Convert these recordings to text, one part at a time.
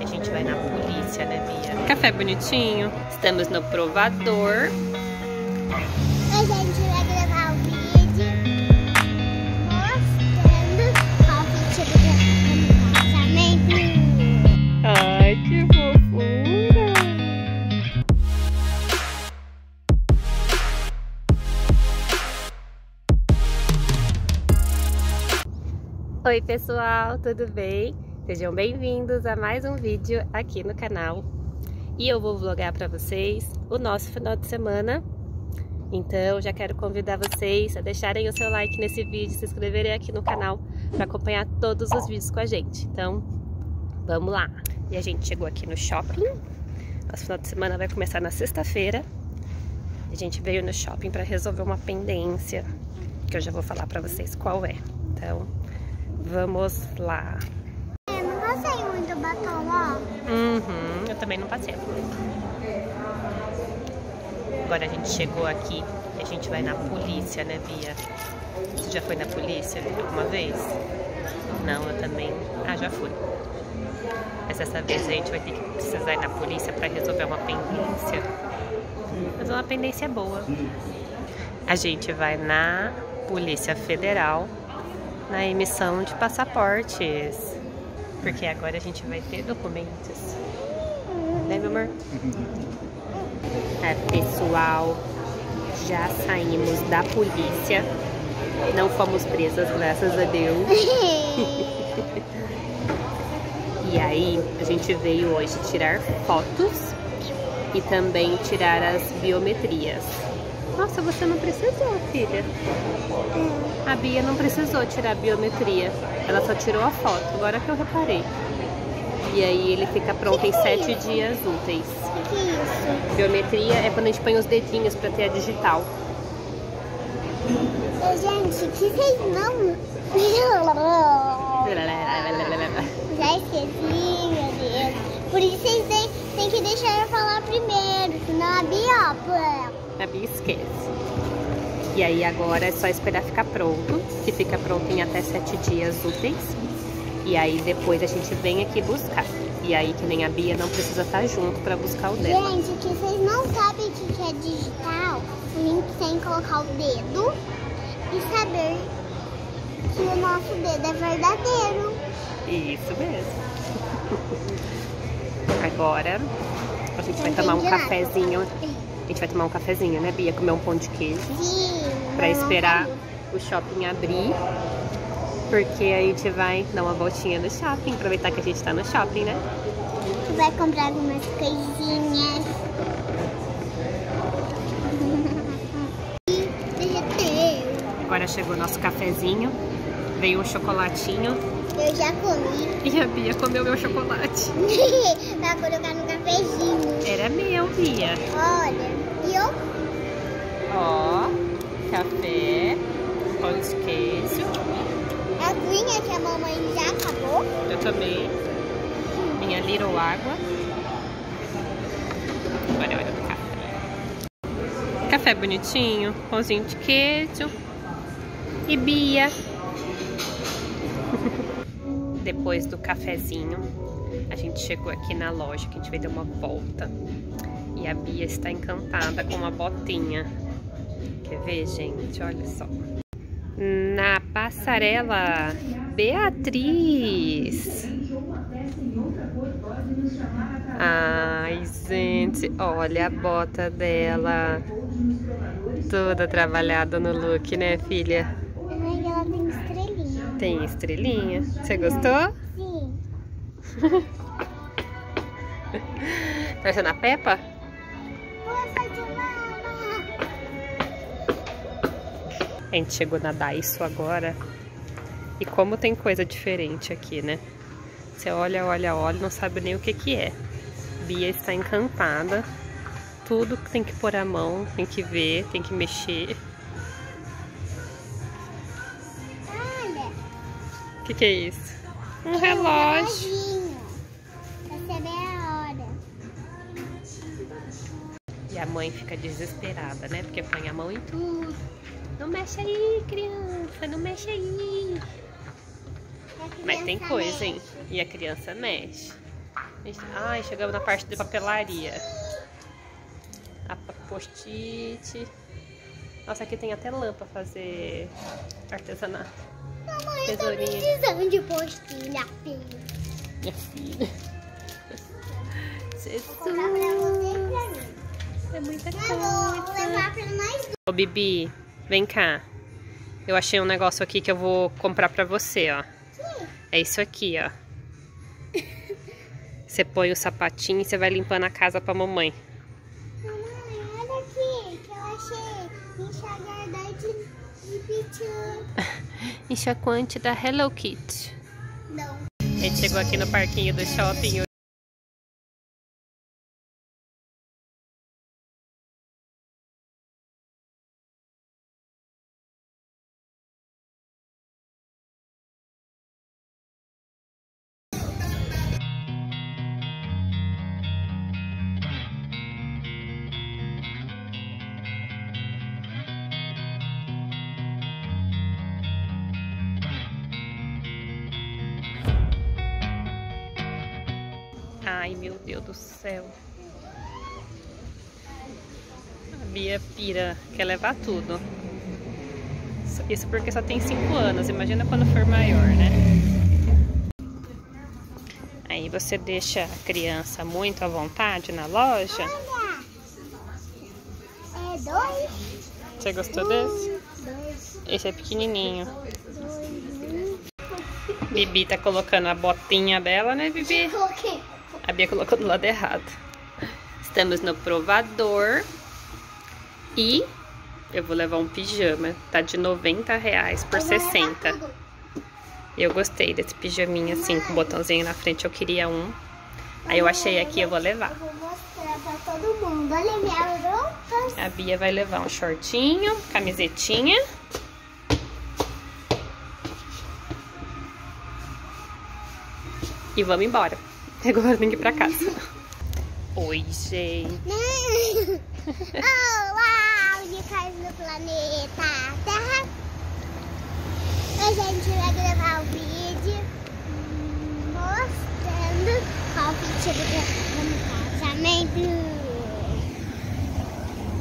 A gente vai na polícia, né, Bia? Café bonitinho. Estamos no provador. A gente vai gravar um vídeo mostrando qual que é o casamento. Ai, que fofura! Oi, pessoal, tudo bem? Sejam bem-vindos a mais um vídeo aqui no canal. E eu vou vlogar para vocês o nosso final de semana. Então, já quero convidar vocês a deixarem o seu like nesse vídeo, se inscreverem aqui no canal para acompanhar todos os vídeos com a gente. Então, vamos lá! E a gente chegou aqui no shopping. Nosso final de semana vai começar na sexta-feira. A gente veio no shopping para resolver uma pendência, que eu já vou falar para vocês qual é. Então, vamos lá. Eu não passei muito batom, ó. Uhum, eu também não passei. Agora a gente chegou aqui e a gente vai na polícia, né, Bia? Você já foi na polícia alguma vez? Não, eu também. Ah, já fui. Mas dessa vez a gente vai ter que precisar ir na polícia para resolver uma pendência. Mas uma pendência boa. A gente vai na Polícia Federal na emissão de passaportes. Porque agora a gente vai ter documentos. Né, meu amor? É, pessoal, já saímos da polícia. Não fomos presas, graças a Deus. E aí, a gente veio hoje tirar fotos e também tirar as biometrias. Nossa, você não precisou, filha. A Bia não precisou tirar a biometria. Ela só tirou a foto, agora que eu reparei. E aí ele fica pronto em sete dias úteis. O que é isso? Biometria é quando a gente põe os dedinhos pra ter a digital. Ô, Gente, que vocês não... Já esqueci, meu Deus. Por isso vocês têm, que deixar eu falar primeiro, senão a biópula. A Bia esquece. E aí agora é só esperar ficar pronto, que fica pronto em até sete dias úteis. E aí depois a gente vem aqui buscar. E aí que nem a Bia não precisa estar junto pra buscar o dela. Gente, que vocês não sabem o que é digital, a gente tem que colocar o dedo e saber que o nosso dedo é verdadeiro. Isso mesmo. Agora a gente vai tomar um cafezinho. A gente vai tomar um cafezinho, né, Bia? Comer um pão de queijo. Sim. Pra esperar o shopping abrir. Porque a gente vai dar uma voltinha no shopping, aproveitar que a gente tá no shopping, né? Tu vai comprar algumas coisinhas. Agora chegou nosso cafezinho. Veio um chocolatinho. Eu já comi. E a Bia comeu meu chocolate. pra colocar no cafezinho. Era meu, Bia. Olha. Ó, café, pão de queijo. A aguinha que a mamãe já acabou. Eu tomei minha little água. Agora é hora do café. Café bonitinho, pãozinho de queijo. E Bia. Depois do cafezinho, a gente chegou aqui na loja que a gente vai dar uma volta. E a Bia está encantada com uma botinha. Quer ver, gente? Olha só. Na passarela Beatriz. Ai, gente, olha a bota dela. Toda trabalhada no look, né, filha? Ai, ela tem estrelinha. Tem estrelinha. Você gostou? Sim. Parecendo a Peppa? Força de A gente chegou na Daiso agora. E como tem coisa diferente aqui, né? Você olha, olha, olha, não sabe nem o que que é. Bia está encantada. Tudo que tem que pôr a mão, tem que ver, tem que mexer. Olha. O que que é isso? Um um relógio. a hora. E a mãe fica desesperada, né? Porque põe a mão em tudo. Não mexe aí, criança, não mexe aí. Mas tem coisa, hein? mexe. E a criança mexe. Ai, chegamos na parte de papelaria. A post-it. Nossa, aqui tem até lã pra fazer artesanato. Mamãe, eu tô precisando de postilha, filha. Minha filha. Jesus. É muita vou coisa. Ô, Bibi, vem cá. Eu achei um negócio aqui que eu vou comprar pra você, ó. É isso aqui, ó. Você põe o sapatinho e você vai limpando a casa pra mamãe. Mamãe, olha aqui, que eu achei de, pichu. Enxaquante da Hello Kitty. Não. A gente chegou aqui no parquinho do shopping. Ai, meu Deus do céu. A Bia pira, quer levar tudo. Isso porque só tem 5 anos, imagina quando for maior, né? Aí você deixa a criança muito à vontade na loja. Olha. É dois. Você gostou desse? Dois, Esse é pequenininho. dois. Bibi tá colocando a botinha dela, né, Bibi? Coloquei. A Bia colocou do lado errado. Estamos no provador. E eu vou levar um pijama. Tá de 90 reais por Eu vou levar 60. tudo. Eu gostei desse pijaminha assim, com botãozinho na frente. Eu queria um. Aí eu achei aqui, eu vou levar. Eu vou mostrar pra todo mundo. Olha minha roupa. A Bia vai levar um shortinho, camisetinha. E vamos embora. Agora tem que ir pra casa. Oi, gente. Olá, unicórnios no planeta Terra. Hoje a gente vai gravar um vídeo mostrando qual vestido que no casamento.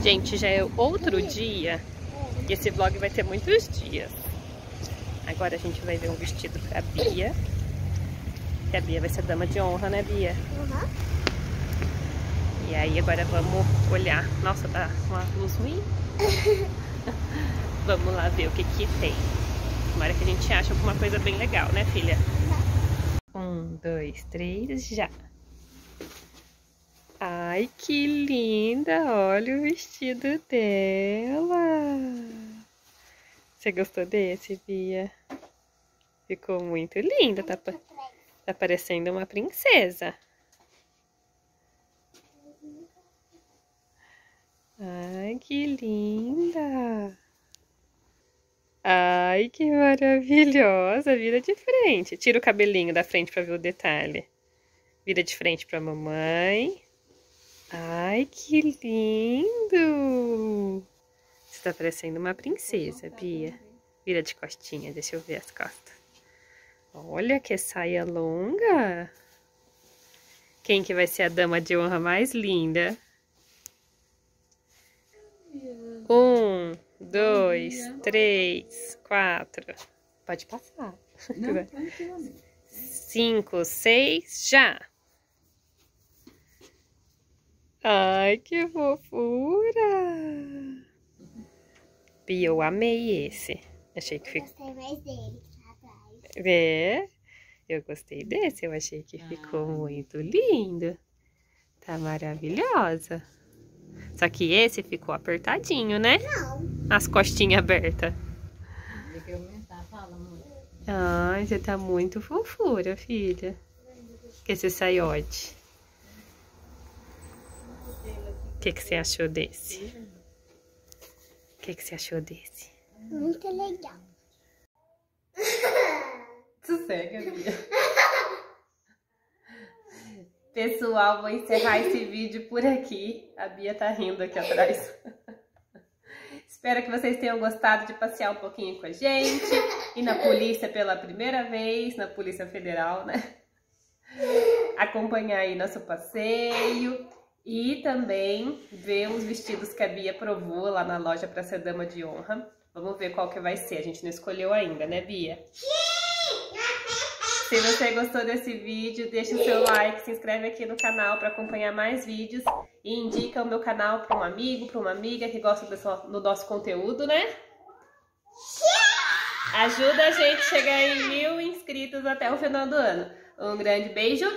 Gente, já é outro dia. E esse vlog vai ter muitos dias. Agora a gente vai ver um vestido pra Bia. Que a Bia vai ser dama de honra, né, Bia? Uhum. E aí agora vamos olhar. Nossa, tá uma luz ruim. vamos lá ver o que que tem. Tomara que a gente ache alguma coisa bem legal, né, filha? Um, dois, três, já. Ai, que linda! Olha o vestido dela. Você gostou desse, Bia? Ficou muito linda, tá, tá parecendo uma princesa. Ai, que linda! Ai, que maravilhosa! Vira de frente. Tira o cabelinho da frente pra ver o detalhe. Vira de frente pra mamãe. Ai, que lindo! Você tá parecendo uma princesa, Bia. Vira de costinha, deixa eu ver as costas. Olha que saia longa! Quem que vai ser a dama de honra mais linda? Um, dois, três, quatro. Pode passar. Cinco, seis, já. Ai, que fofura! Bia, eu amei esse. Achei que ficou. Gostei mais dele. É, eu gostei desse. Eu achei que ficou muito lindo. Tá maravilhosa. Só que esse ficou apertadinho, né? Não. As costinhas abertas. Tem que aumentar, fala, amor. Ai, você tá muito fofura, filha. Que esse saiote. O que, que você achou desse? O que, que você achou desse? Muito legal. Sossega, Bia. Pessoal, vou encerrar esse vídeo por aqui. A Bia tá rindo aqui atrás. Espero que vocês tenham gostado de passear um pouquinho com a gente. E na polícia pela primeira vez, na Polícia Federal, né? acompanhar aí nosso passeio e também ver os vestidos que a Bia provou lá na loja para ser dama de honra. Vamos ver qual que vai ser. A gente não escolheu ainda, né, Bia? Se você gostou desse vídeo, deixa o seu like, se inscreve aqui no canal para acompanhar mais vídeos e indica o meu canal para um amigo, para uma amiga que gosta do nosso conteúdo, né? Ajuda a gente a chegar em mil inscritos até o final do ano. Um grande beijo